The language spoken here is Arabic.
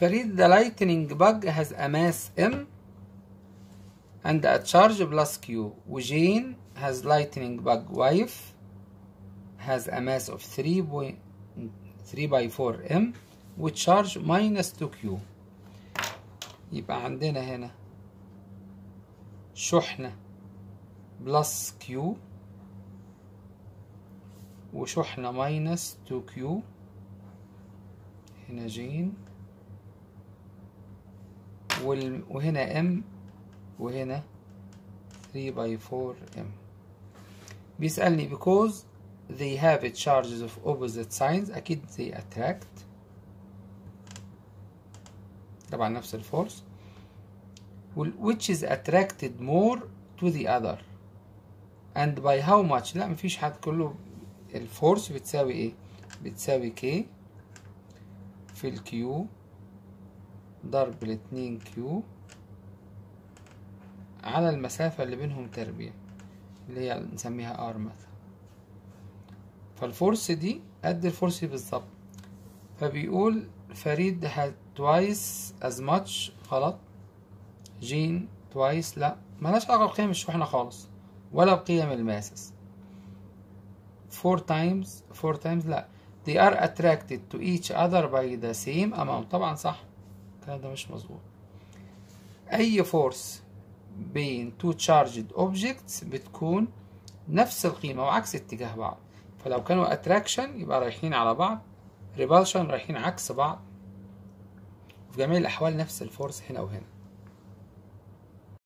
Fred the lightning bug has a mass m and a charge plus q و Jane his lightning bug wife has a mass of 3 by 4 m و charge minus 2 q يبقى عندنا هنا شحنة plus q وشحنة minus 2 q هنا جين وهنا ام وهنا 3 by 4 m بيسألني because they have charges of opposite signs أكيد they attract طبعا نفس الفورس which is attracted more to the other and by how much لا مفيش حد كله ال force بتساوي إيه بتساوي k في ال q ضرب الاتنين q على المسافة اللي بينهم تربيع اللي هي نسميها r مثلا. فال force دي قد ال force بالظبط. فبيقول Fred had twice as much غلط. Jane twice لا. ملهاش علاقة بقيم الشحنة خالص. ولا بقيم ال masses. four times four times لا. They are attracted to each other by the same amount. طبعا صح. الكلام ده مش مظبوط. أي force بين two charged objects بتكون نفس القيمة وعكس اتجاه بعض. فلو كانوا attraction يبقى رايحين على بعض repulsion رايحين عكس بعض. في جميع الأحوال نفس ال force هنا وهنا.